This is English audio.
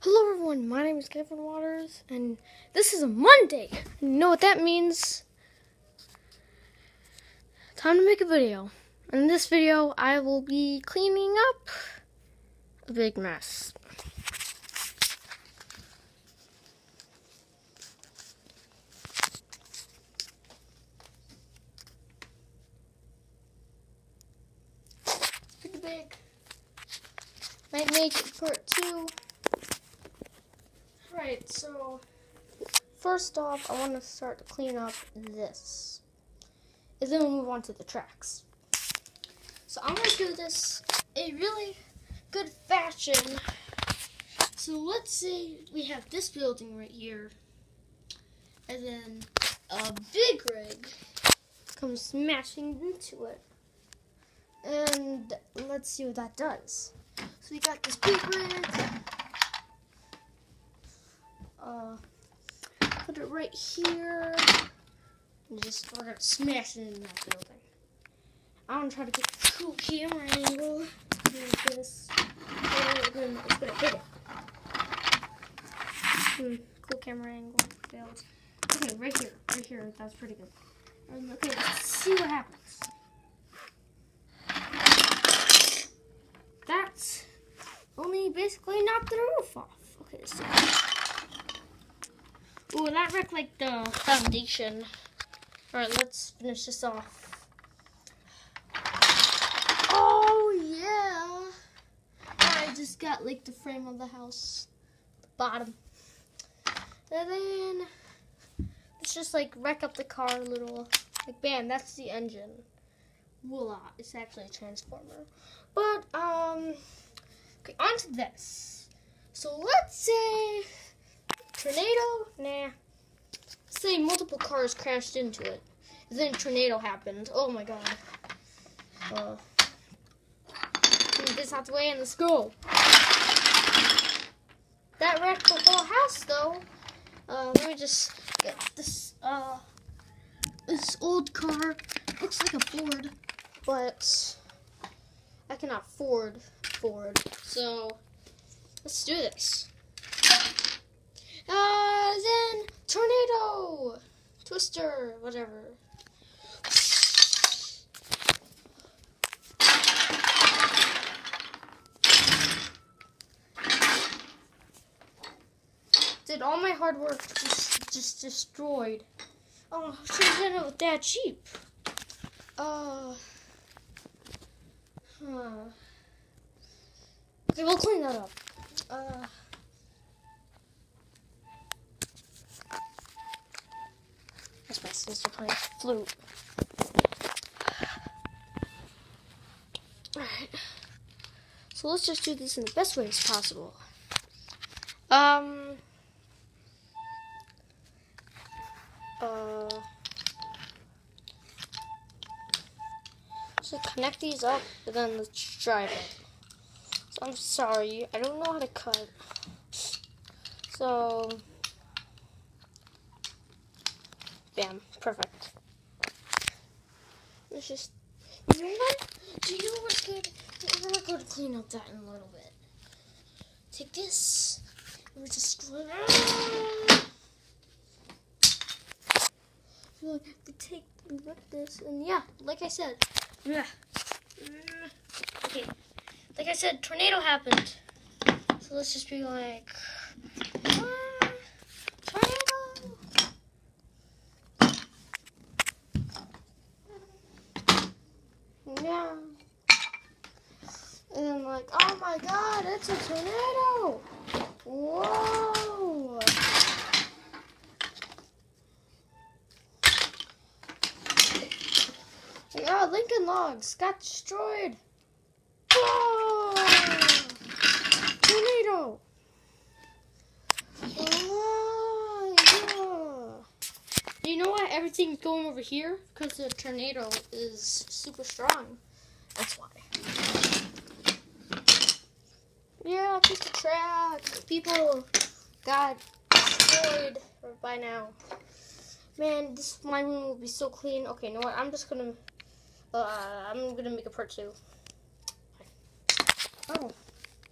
Hello everyone, my name is Kevin Waters, and this is a Monday. You know what that means? Time to make a video. In this video, I will be cleaning up a big mess. Pretty big. Might make part two. Right, so first off, I want to start to clean up this. And then we'll move on to the tracks. So I'm going to do this a really good fashion. So let's say we have this building right here. And then a big rig comes smashing into it. And let's see what that does. So we got this big rig. Uh, put it right here. And just we're gonna smash it in that building. I'm gonna try to get a cool camera angle. Like this. It's gonna, hit it. Hmm, cool camera angle. Failed. Okay, right here. Right here. That's pretty good. Okay, let's see what happens. That's only basically knocked the roof off. Okay, so. Ooh, that wrecked like the foundation. Alright, let's finish this off. Oh, yeah. I just got like the frame of the house, the bottom. And then let's just like wreck up the car a little. Like, bam, that's the engine. Voila, it's actually a transformer. But, um, okay, on to this. So let's say tornado? Nah. Say multiple cars crashed into it. And then tornado happened. Oh my god. Uh, this out the way and let's go. That wrecked the whole house though. Uh, let me just get this, uh, this old car. Looks like a Ford, but I cannot afford Ford. So, let's do this. Uh, then tornado, twister, whatever. Did all my hard work just just destroyed? Oh, have done it with that cheap. Uh. Huh. Okay, we'll clean that up. Uh. That's my sister playing flute. Alright. So let's just do this in the best way as possible. Um. Uh. So connect these up, and then let's drive it. So I'm sorry, I don't know how to cut. So. Bam. Perfect. Let's just. You know what? Do you know what's good? We're going to go to clean up that in a little bit. Take this. And we just. So we take rip this and yeah, like I said, yeah. Okay, like I said, tornado happened. So let's just be like. "Ah, tornado. Yeah. And then like, oh my god, it's a tornado! Whoa! Yeah, Lincoln Logs got destroyed. Whoa! Tornado! Oh. You know why everything's going over here? Because the tornado is super strong. That's why. Yeah, piece of track. People got destroyed by now. Man, this my room will be so clean. Okay, you know what? I'm just gonna, uh, I'm gonna make a part two. Oh.